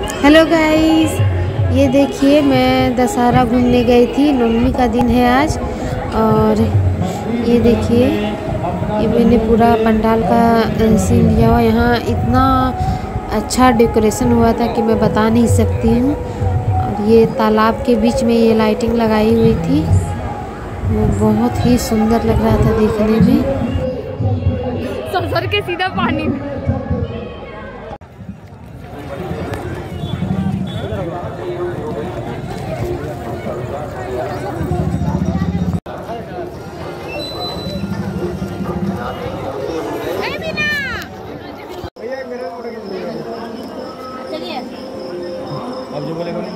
Hello guys ये देखिए, मैं दशहरा घूमने गई थी। नवमी का दिन है आज। और ये देखिए, ये मैंने पूरा पंडाल का सीन लिया हुआ यहाँ इतना अच्छा डेकोरेशन हुआ था कि मैं बता नहीं सकती हूँ। और ये तालाब के बीच में ये लाइटिंग लगाई हुई थी। वो बहुत ही सुंदर लग रहा था देखने में। सर के सीधा पानी। अब जो बोले बोले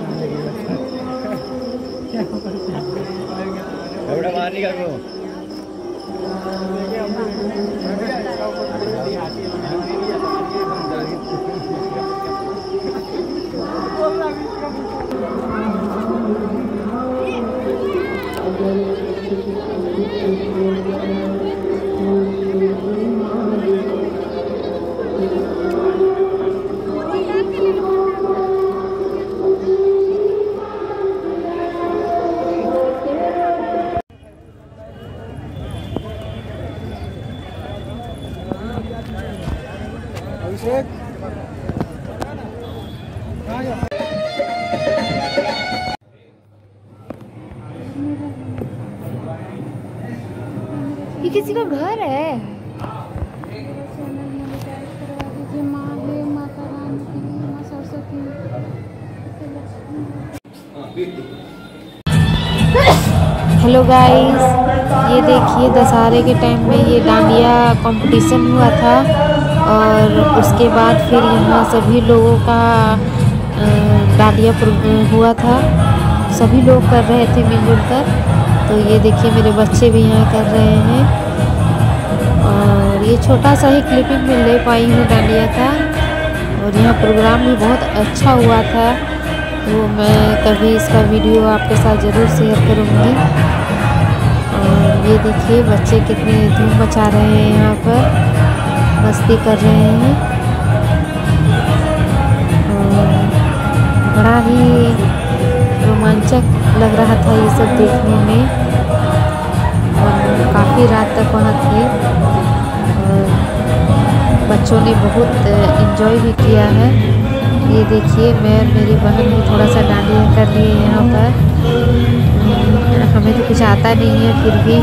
कपड़ा बाहर निकाल ब्रो अभिषेक ये किसी का घर है? हेलो गाइस ये देखिए दशहरे के टाइम में ये डांडिया कंपटीशन हुआ था। और उसके बाद फिर यहाँ सभी लोगों का प्रो- हुआ था। सभी लोग कर रहे थे मिलजुल कर तो ये देखिए, मेरे बच्चे भी यहाँ कर रहे हैं। और ये छोटा सा ही क्लिपिंग में ले पाई हूँ डांडिया का। और यहाँ प्रोग्राम भी बहुत अच्छा हुआ था। तो मैं कभी इसका वीडियो आपके साथ ज़रूर शेयर करूँगी। और ये देखिए, बच्चे कितने धूम मचा रहे हैं यहाँ पर। मस्ती कर रहे हैं। और बड़ा ही रोमांचक लग रहा था ये सब देखने में। और काफ़ी रात तक वहाँ थे। और बच्चों ने बहुत इन्जॉय भी किया है। ये देखिए, मैं और मेरी बहन भी थोड़ा सा डांडिया कर रही है यहाँ पर। हमें तो कुछ आता नहीं है फिर भी।